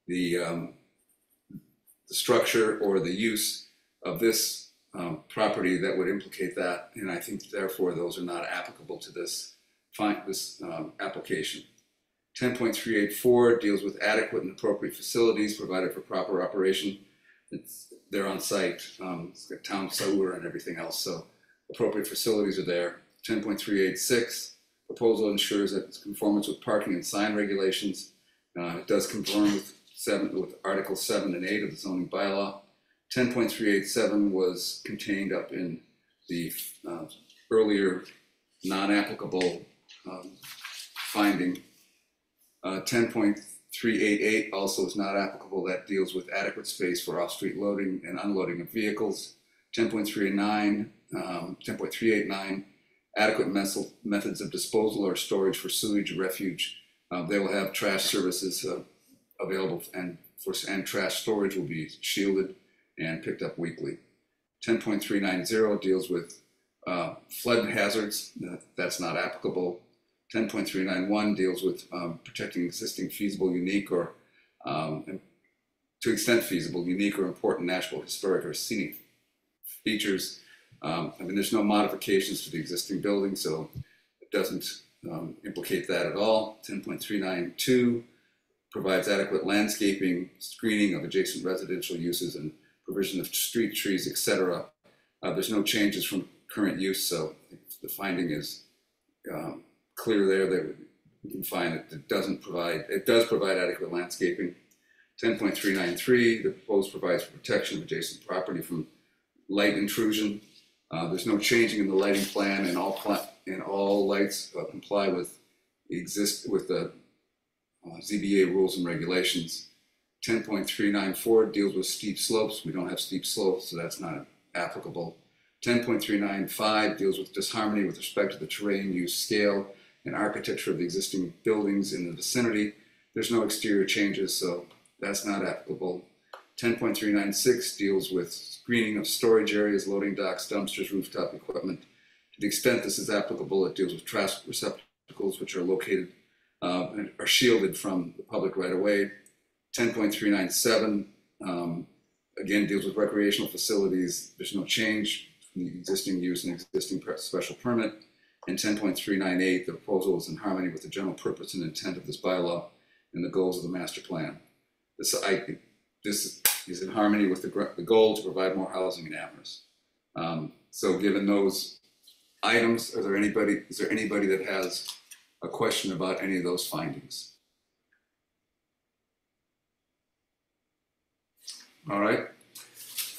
the um, the structure or the use of this um, property that would implicate that, and I think therefore those are not applicable to this this um, application. 10.384 deals with adequate and appropriate facilities provided for proper operation. It's, they're on site, um, it's got town sewer and everything else, so appropriate facilities are there. 10.386 proposal ensures that it's conformance with parking and sign regulations. Uh, it does conform with seven with Article 7 and 8 of the zoning bylaw. 10.387 was contained up in the uh, earlier non-applicable um, finding. Uh, 10.388 also is not applicable. That deals with adequate space for off-street loading and unloading of vehicles. 10.39, um, 10.389, adequate methods of disposal or storage for sewage, refuge. Uh, they will have trash services uh, available and for and trash storage will be shielded and picked up weekly. 10.390 deals with uh, flood hazards. That's not applicable. 10.391 deals with um, protecting existing feasible, unique, or um, to extent feasible, unique or important natural, historic, or scenic features. Um, I mean, there's no modifications to the existing building, so it doesn't um, implicate that at all. 10.392 provides adequate landscaping, screening of adjacent residential uses, and provision of street trees, etc. Uh, there's no changes from current use, so the finding is um, clear there that we can find that it doesn't provide, it does provide adequate landscaping. 10.393, the proposed provides protection of adjacent property from light intrusion. Uh, there's no changing in the lighting plan and all, and all lights uh, comply with exist with the uh, ZBA rules and regulations. 10.394 deals with steep slopes. We don't have steep slopes, so that's not applicable. 10.395 deals with disharmony with respect to the terrain, use, scale, and architecture of the existing buildings in the vicinity. There's no exterior changes, so that's not applicable. 10.396 deals with screening of storage areas, loading docks, dumpsters, rooftop equipment. To the extent this is applicable, it deals with trash receptacles, which are located uh, are shielded from the public right away. 10.397 um, again deals with recreational facilities. There's no change from the existing use and existing special permit. And 10.398, the proposal is in harmony with the general purpose and intent of this bylaw and the goals of the master plan. This, I, this is in harmony with the, the goal to provide more housing in Amherst. Um, so given those items, are there anybody, is there anybody that has a question about any of those findings? All right.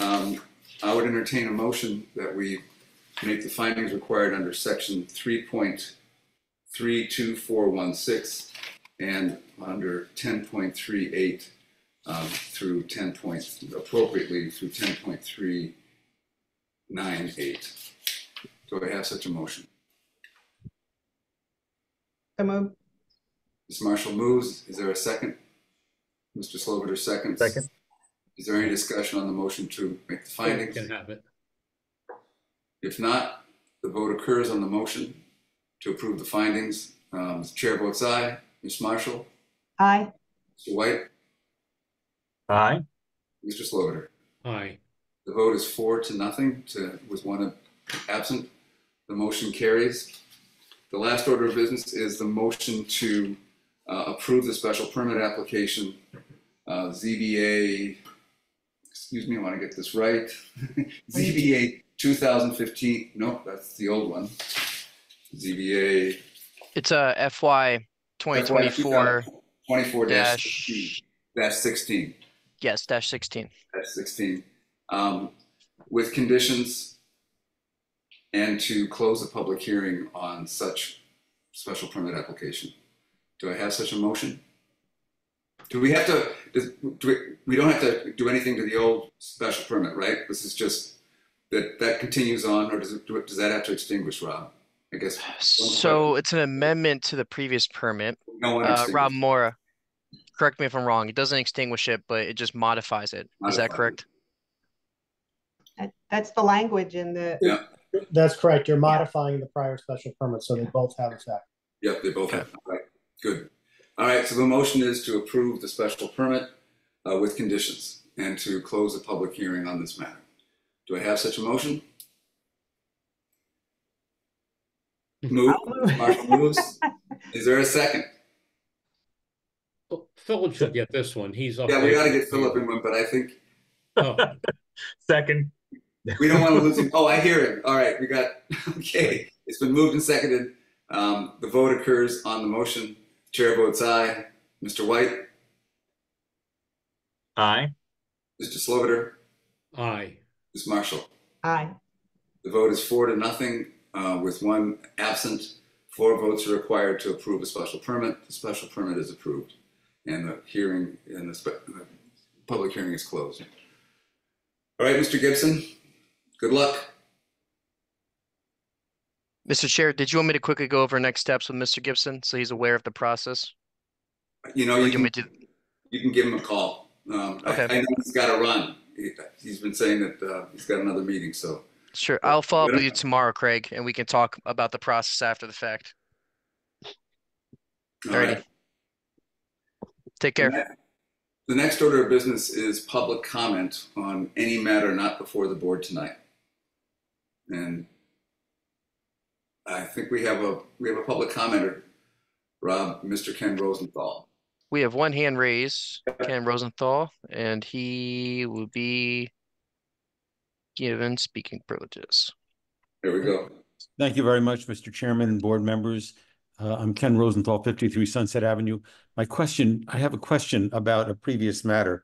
Um, I would entertain a motion that we make the findings required under section 3.32416 and under 10.38 um, through 10 points, appropriately through 10.398. Do I have such a motion? So moved. Ms. Marshall moves. Is there a second? Mr. Sloviter seconds. Second. Is there any discussion on the motion to make the findings? Can have it. If not, the vote occurs on the motion to approve the findings. Um, the chair votes aye. Ms. Marshall? Aye. Mr. White? Aye. Mr. Sloviter? Aye. The vote is four to nothing to, with one absent. The motion carries. The last order of business is the motion to uh, approve the special permit application, uh, ZBA, excuse me, I want to get this right. (laughs) ZBA 2015, no, that's the old one. ZBA It's a FY 2024 24 dash, dash 16. yes, dash 16. Dash 16. Um, with conditions and to close the public hearing on such special permit application. Do I have such a motion? Do we have to, does, do we, we don't have to do anything to the old special permit, right? This is just, that, that continues on, or does it, do it- does that have to extinguish, Rob? I guess. So it's an amendment to the previous permit. No one Uh, extinguished. Rob Morra, correct me if I'm wrong. It doesn't extinguish it, but it just modifies it. Is that Modifies it. correct? That- That's the language in the, Yeah. That's correct. You're modifying the prior special permit, so they both have effect. Yep, they both have, all right, good. All right, so the motion is to approve the special permit uh, with conditions and to close the public hearing on this matter. Do I have such a motion? Move, Marshall moves. Is there a second? Philip should get this one. He's up. Yeah, we there. gotta get Philip in one, but I think Oh, (laughs) Second. (laughs) we don't want to lose him. Oh, I hear him. All right, we got, (laughs) okay. It's been moved and seconded. Um, The vote occurs on the motion. Chair votes aye. Mr. White, Aye. Mr. Sloviter, aye. Ms. Marshall. aye. The vote is four to nothing, uh, with one absent. Four votes are required to approve a special permit. The special permit is approved. And the hearing, and the, spe- the public hearing is closed. All right, Mr. Gibson, good luck. Mr. Chair, did you want me to quickly go over next steps with Mr. Gibson so he's aware of the process? You know, you can, to? you can give him a call. Um, Okay. I know he's got to run. He, he's been saying that, uh, he's got another meeting, so. Sure, I'll follow up with you tomorrow, Craig, and we can talk about the process after the fact. all Alrighty. Take care. The next order of business is public comment on any matter not before the board tonight. And I think we have a, we have a public commenter, Rob, Mr. Ken Rosenthal. We have one hand raised, Ken Rosenthal, and he will be given speaking privileges. There we go. Thank you very much, Mr. Chairman and board members. Uh, I'm Ken Rosenthal, 53 Sunset Avenue. My question, I have a question about a previous matter.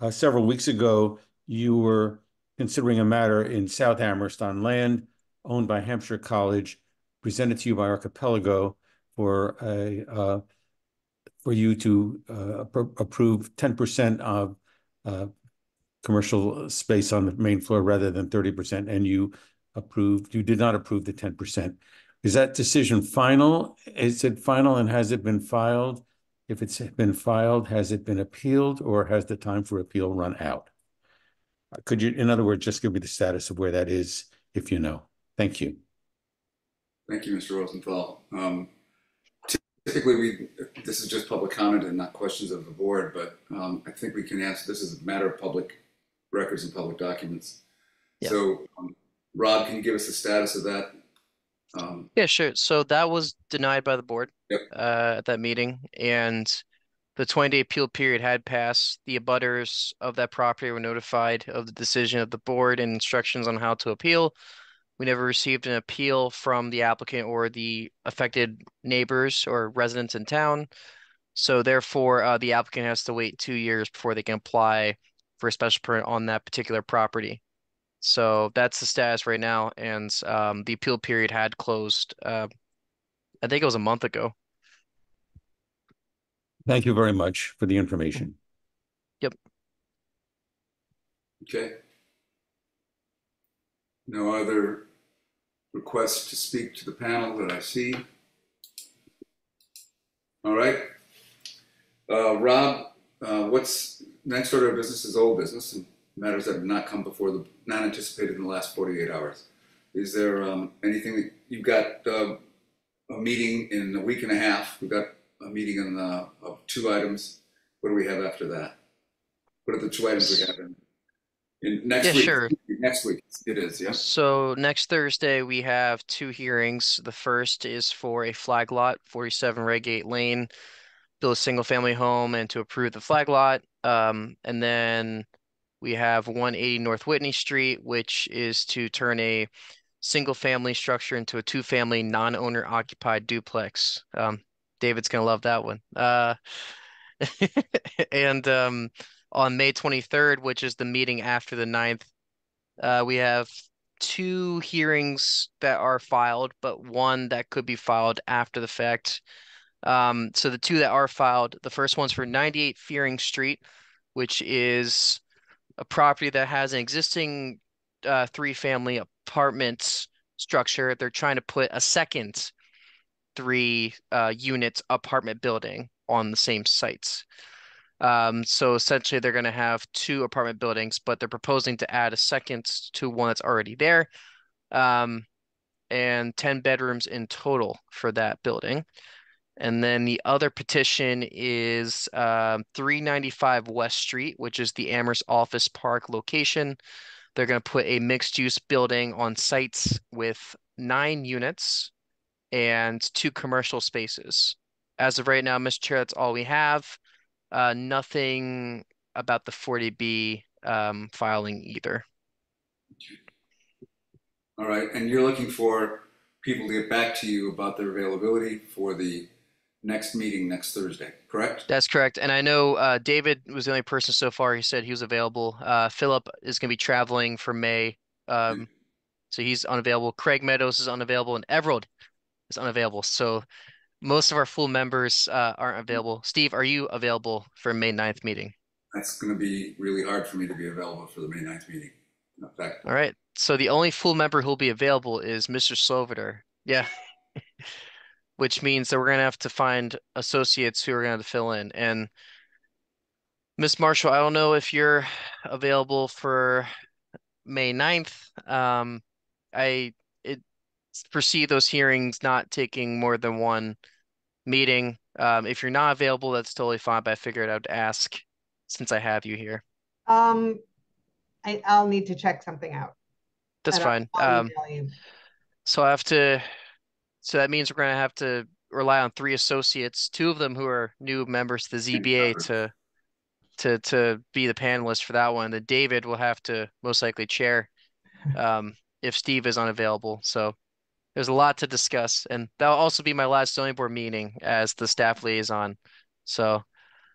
Uh, several weeks ago, you were considering a matter in South Amherst on land owned by Hampshire College, presented to you by Archipelago for a uh, for you to uh, approve 10% of uh, commercial space on the main floor rather than 30%, and you approved, you did not approve the ten percent. Is that decision final? Is it final and has it been filed? If it's been filed, has it been appealed or has the time for appeal run out? Could you, in other words, just give me the status of where that is, if you know? Thank you. Thank you, Mr. Rosenthal. Um, Typically, we, this is just public comment and not questions of the board, but um, I think we can ask, this is a matter of public records and public documents. Yeah. So, um, Rob, can you give us the status of that? Um, Yeah, sure. So that was denied by the board Yep. uh, at that meeting, and the 20-day appeal period had passed. The abutters of that property were notified of the decision of the board and instructions on how to appeal. We never received an appeal from the applicant or the affected neighbors or residents in town. So therefore, uh, the applicant has to wait two years before they can apply for a special permit on that particular property. So that's the status right now, and um, the appeal period had closed. Uh, I think it was a month ago. Thank you very much for the information. Yep. Okay. No other requests to speak to the panel that I see? All right. Uh, Rob, uh, what's, next order of business is old business and matters that have not come before the, not anticipated in the last forty-eight hours. Is there, um, anything that, you've got, uh, a meeting in a week and a half, we've got a meeting on, uh, of two items. What do we have after that? What are the two items we have in? In next Yeah, week? sure. Next week, it is, yeah? So next Thursday, we have two hearings. The first is for a flag lot, 47 Redgate Lane, build a single family home and to approve the flag lot. Um, and then we have 180 North Whitney Street, which is to turn a single family structure into a two family non-owner occupied duplex. Um, David's gonna love that one. Uh, (laughs) and um, on May 23rd, which is the meeting after the 9th, uh, we have two hearings that are filed, but one that could be filed after the fact. Um, so the two that are filed, the first one's for 98 Fearing Street, which is a property that has an existing uh, three-family apartment structure. They're trying to put a second three uh, unit apartment building on the same sites. Um, so essentially, they're going to have two apartment buildings, but they're proposing to add a second to one that's already there, um, and 10 bedrooms in total for that building. And then the other petition is um, 395 West Street, which is the Amherst Office Park location. They're going to put a mixed use building on sites with nine units and two commercial spaces. As of right now, Mr. Chair, that's all we have. Uh, nothing about the 40B um, filing either. All right, and you're looking for people to get back to you about their availability for the next meeting next Thursday, correct? That's correct. And I know uh, David was the only person so far. He said he was available. Uh, Philip is going to be traveling for May. Um, so he's unavailable. Craig Meadows is unavailable, and Everald is unavailable. So most of our full members uh, aren't available. Steve, are you available for May 9th meeting? That's going to be really hard for me to be available for the May 9th meeting. In fact, All right. So the only full member who'll be available is Mr. Sloviter. Yeah. (laughs) Which means that we're gonna have to find associates who are gonna fill in. And Miss Marshall, I don't know if you're available for May 9th. Um, I foresee those hearings not taking more than one meeting. Um, if you're not available, that's totally fine, but I figured I'd ask since I have you here. Um, I, I'll need to check something out. That's and I'll- fine. I'll Um. So I have to, so that means we're gonna have to rely on three associates, two of them who are new members to the ZBA to to to be the panelist for that one. Then David will have to most likely chair (laughs) um if Steve is unavailable. So there's a lot to discuss, and that'll also be my last zoning board meeting as the staff liaison. So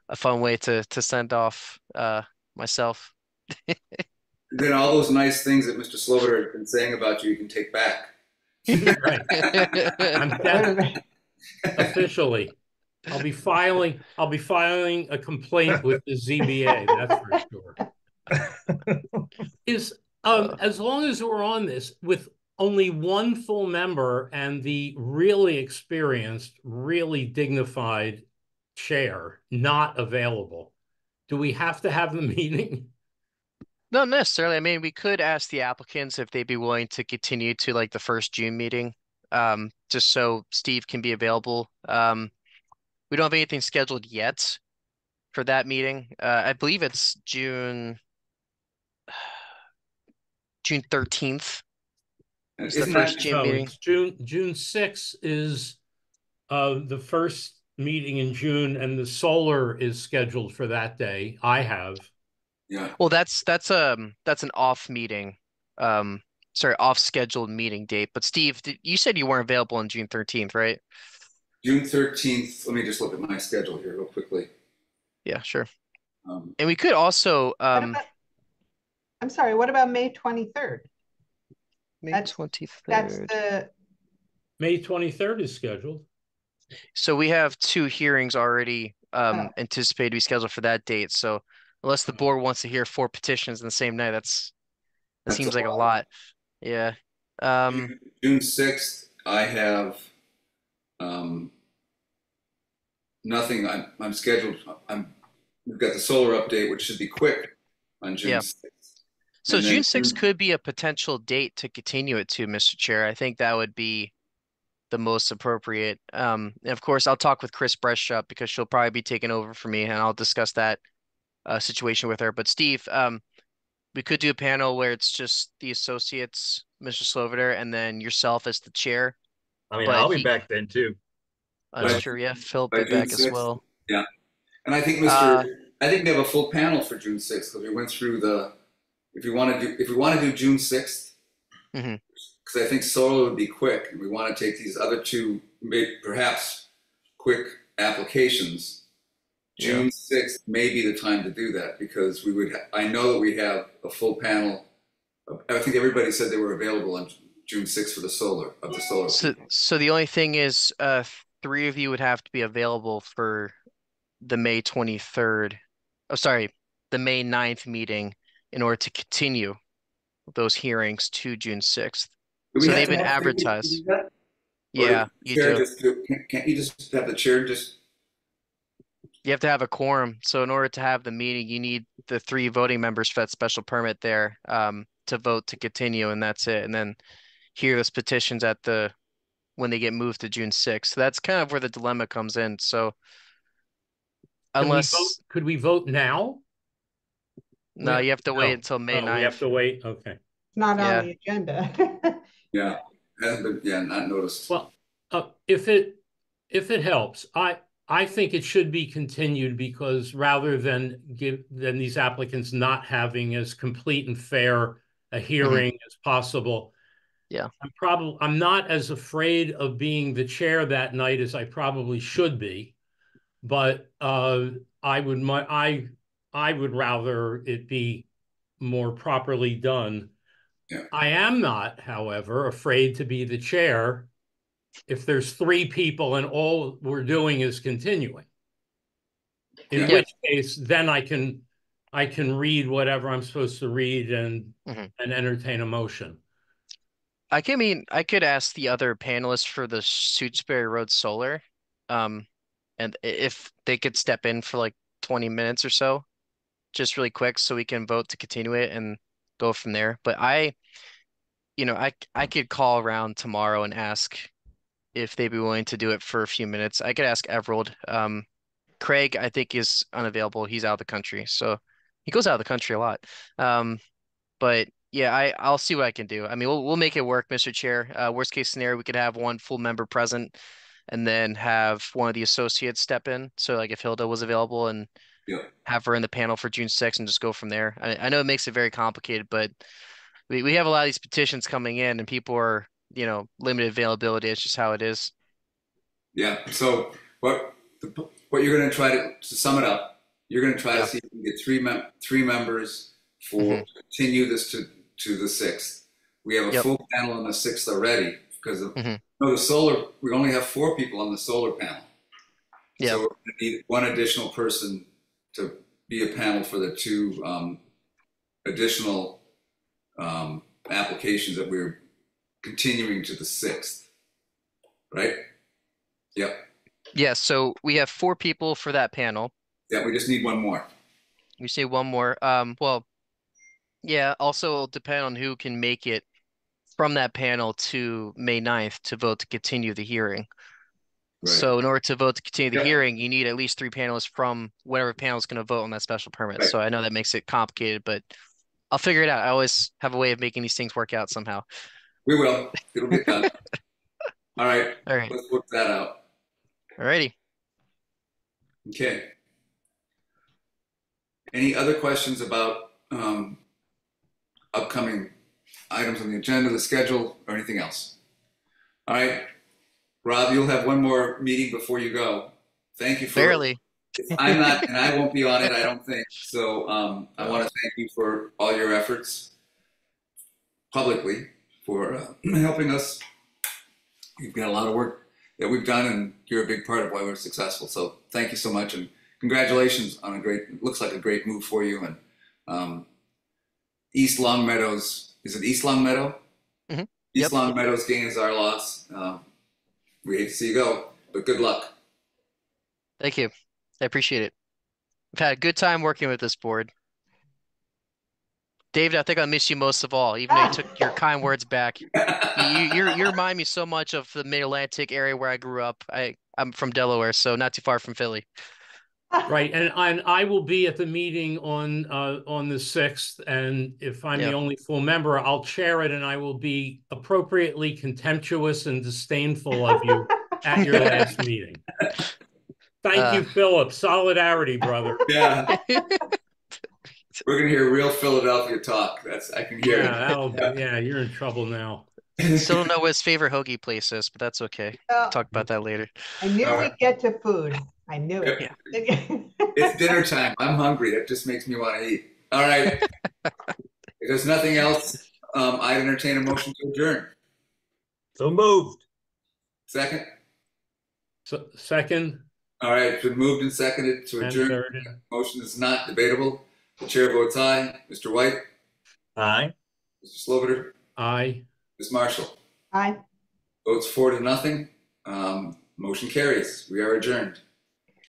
a fun way to to send off uh myself. (laughs) then all those nice things that Mr. Sloviter has been saying about you, you can take back. Right. I'm def- officially. I'll be filing, I'll be filing a complaint with the ZBA, that's for sure. Is, um, as long as we're on this, with only one full member and the really experienced, really dignified chair not available, do we have to have the (laughs) meeting? Not necessarily. I mean, we could ask the applicants if they'd be willing to continue to like the first June meeting, um, just so Steve can be available. Um, we don't have anything scheduled yet for that meeting. Uh, I believe it's June (sighs) June thirteenth. It's the Isn't first that, June No, meeting. it's June, June sixth is uh, the first meeting in June and the solar is scheduled for that day. I have. yeah, Well, that's that's um that's an off meeting. Um, sorry, off scheduled meeting date. But Steve, did, you said you weren't available on June thirteenth, right? June 13th. Let me just look at my schedule here real quickly. Yeah, sure. Um, And we could also What um about- I'm sorry, what about May twenty-third? May that's- twenty That's the, May twenty-third is scheduled. So we have two hearings already um Oh. anticipated to be scheduled for that date. So unless the board wants to hear four petitions in the same night, that's that That's seems a like a lot. lot. Yeah. Um June 6th, I have um, nothing. I'm, I'm scheduled. I'm, we've got the solar update, which should be quick on June Yeah. 6th. so And June sixth could be a potential date to continue it to, Mr. Chair. I think that would be the most appropriate. Um and of course I'll talk with Chris Brestrup because she'll probably be taking over for me and I'll discuss that uh situation with her. But Steve, um we could do a panel where it's just the associates, Mr. Sloviter, and then yourself as the chair. I mean, But I'll be he- back then too. I'm Right. sure, yeah, Phil By be back as 6th? well. And I think, Mr. Uh, I think we have a full panel for June 6th because we went through the. If you want to do, if we want to do June 6th, Mhm. because I think solar would be quick, and we want to take these other two, perhaps quick applications. Yeah. June 6th may be the time to do that because we would. Ha- I know that we have a full panel I think everybody said they were available on June sixth for the solar, of the solar. So, so the only thing is, uh, three of you would have to be available for the May twenty-third. Oh, sorry, the May 9th meeting in order to continue those hearings to June sixth. So they've to been have three people to advertised. do? Or Yeah, you do. just Can't, can't you just have the chair just, You have to have a quorum. So in order to have the meeting, you need the three voting members for that special permit there, um, to vote to continue, and that's it. And then hear those petitions at the, when they get moved to June sixth. So that's kind of where the dilemma comes in. So Could we unless, vote- Could we vote now? No, you have to wait No. until May Oh, We have to wait, okay. It's not Yeah. on the agenda. (laughs) yeah, hasn't been, yeah, not noticed. Well, uh, if it, if it helps, I, I think it should be continued because rather than give, than these applicants not having as complete and fair a hearing as possible. Yeah. I'm probably, I'm not as afraid of being the chair that night as I probably should be. But, uh, I would, mu- I, I would rather it be more properly done. Yeah. I am not, however, afraid to be the chair if there's three people and all we're doing is continuing. In Yeah. which case, then I can, I can read whatever I'm supposed to read and, Mhm. and entertain a motion. I can mean, I could ask the other panelists for the Shutesbury Road Solar, um, and if they could step in for like twenty minutes or so, just really quick, so we can vote to continue it and go from there. But I, you know, I I could call around tomorrow and ask if they'd be willing to do it for a few minutes. I could ask Everald. Um, Craig, I think is unavailable. He's out of the country, so he goes out of the country a lot. Um, but yeah, I I'll see what I can do. I mean, we'll we'll make it work, Mr. Chair. Uh, worst case scenario, we could have one full member present, and then have one of the associates step in. So like if Hilda was available and Yeah. have her in the panel for June sixth and just go from there. I I know it makes it very complicated, but we we have a lot of these petitions coming in, and people are you know limited availability. It's just how it is. Yeah, so what, the- what you're gonna try to, to sum it up, you're gonna try Yeah. to see if you can get three mem, three members for, Mhm. continue this to, to the sixth. We have a Yep. full panel on the sixth already, because of, mm-hmm. no, the solar, we only have four people on the solar panel. Yeah. So we're gonna need one additional person to be a panel for the two, um, additional, um, applications that we're continuing to the sixth. Right? Yep, Yeah, so we have four people for that panel. yeah, we just need one more. We say one more. Um, well, yeah, also it'll depend on who can make it from that panel to May 9th to vote to continue the hearing. Right. So in order to vote to continue the Yeah. hearing, you need at least three panelists from whatever panel is going to vote on that special permit. Right. So I know that makes it complicated, but I'll figure it out. I always have a way of making these things work out somehow. We will. It'll get done. (laughs) All right, All right. let's work that out. Alrighty. Okay. Any other questions about um, upcoming items on the agenda, the schedule, or anything else? All right, Rob, you'll have one more meeting before you go. Thank you for. Barely. I'm not, (laughs) and I won't be on it, I don't think. So um, I want to thank you for all your efforts publicly for uh, (clears throat) helping us. You've got a lot of work that we've done, and you're a big part of why we're successful. So thank you so much, and congratulations on a great. Looks like a great move for you. And um, East Longmeadows is it East Longmeadow? Mhm. East Yep. Long Meadows gain is our loss. Um, we hate to see you go, but good luck. Thank you. I appreciate it. I've had a good time working with this board. David, I think I miss you most of all, even though you took your kind words back. (laughs) You, you, you remind me so much of the Mid-Atlantic area where I grew up. I, I'm from Delaware, so not too far from Philly. Right, and and I will be at the meeting on uh on the sixth, and if I'm the only full member, I'll chair it and I will be appropriately contemptuous and disdainful of you (laughs) at your last meeting. Thank you, Uh. Philip. Solidarity, brother. Yeah, (laughs) we're gonna hear real Philadelphia talk. That's I can hear Yeah, it. that'll, yeah, you're in trouble now. (laughs) Still don't know what his favorite hoagie place is, but that's okay. Oh, Talk about that later. I knew we'd get to food. I knew it. (laughs) It's dinner time. I'm hungry. That just makes me want to eat. All right. (laughs) if there's nothing else, um, I entertain a motion to adjourn. So moved. Second? So, second All right, it's been moved and seconded to and adjourn. thirded. Motion is not debatable. The chair votes aye. Mr. White, Aye. Mr. Sloviter, Aye. Ms. Marshall. Aye. Votes four to nothing. Um, motion carries. We are adjourned.